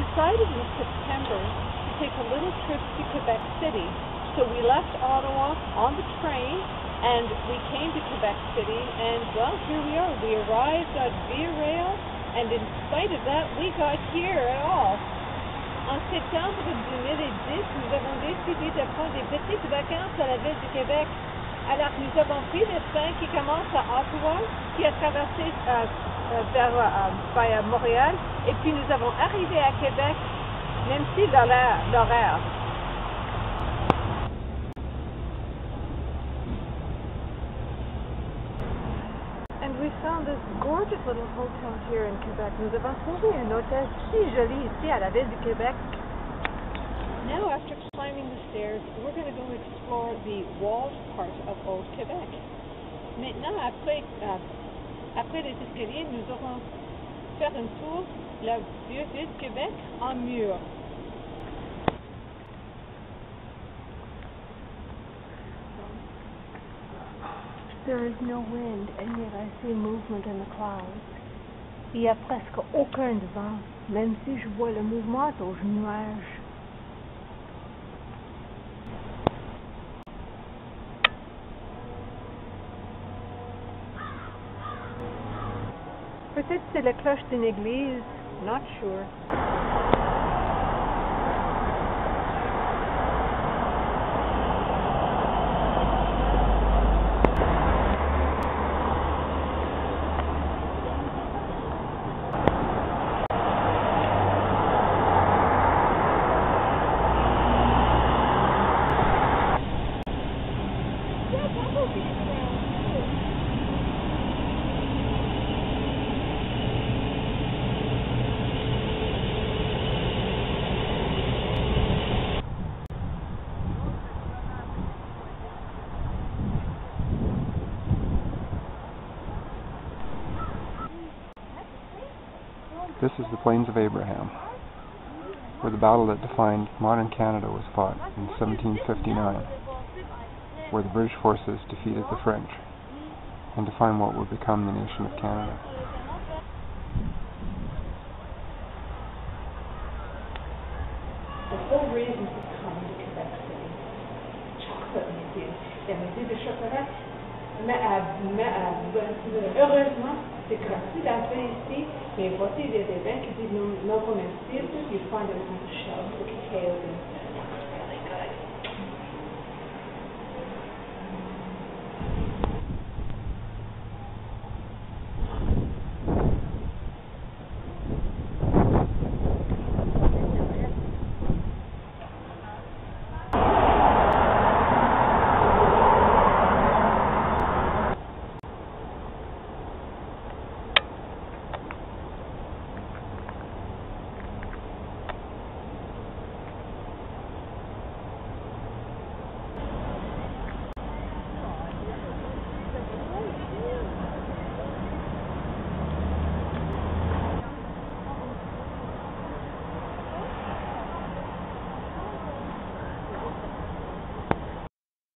decided in September to take a little trip to Quebec City. So we left Ottawa on the train and we came to Quebec City and well here we are. We arrived at Via Rail and in spite of that we got here at all. En septembre 2010, nous avons décidé de prendre des petites vacances à la ville du Québec. Alors nous avons pris le train qui commence à Ottawa, qui a traversé euh, euh, vers euh, euh Montréal, et puis nous avons arrivé à Québec, même si dans l'horaire. And we found this gorgeous little hotel here in Quebec. Nous avons trouvé un hôtel si joli ici à la ville du Québec. Now, after climbing the stairs, we're going to go explore the walled part of Old Quebec. Maintenant, après, euh, après les escaliers, nous aurons faire un tour la vieux ville de Québec en mur. There is no wind, and yet I see movement in the clouds. Il n'y a presque aucun vent, même si je vois le mouvement aux nuages. Peut-être c'est la cloche d'une église. Not sure. This is the Plains of Abraham, where the battle that defined modern Canada was fought in 1759, where the British forces defeated the French and defined what would become the nation of Canada. The whole reason for coming to Quebec City, chocolate museum. Musée de chocolat, mais, euh, euh, heureusement, c'est gratuit mais Okay, what is it? The bank the not, not comment. You find a shop to